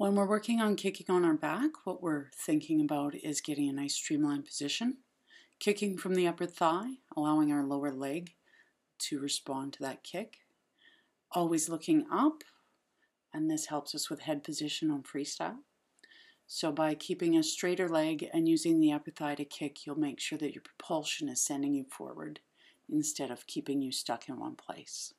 When we're working on kicking on our back, what we're thinking about is getting a nice streamlined position, kicking from the upper thigh, allowing our lower leg to respond to that kick. Always looking up, and this helps us with head position on freestyle. So by keeping a straighter leg and using the upper thigh to kick, you'll make sure that your propulsion is sending you forward instead of keeping you stuck in one place.